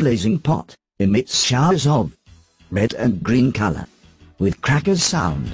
blazing pot emits showers of red and green color with crackers sound.